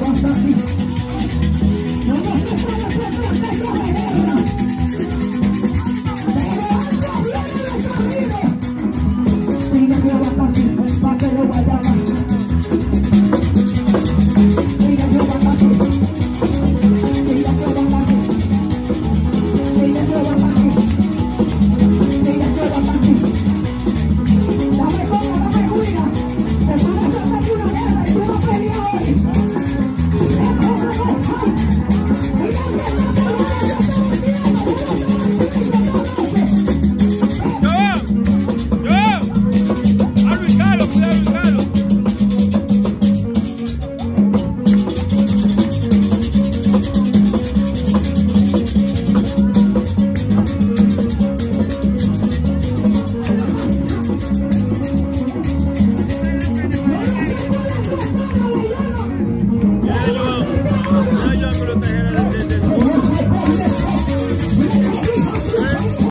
Vamos estar aqui.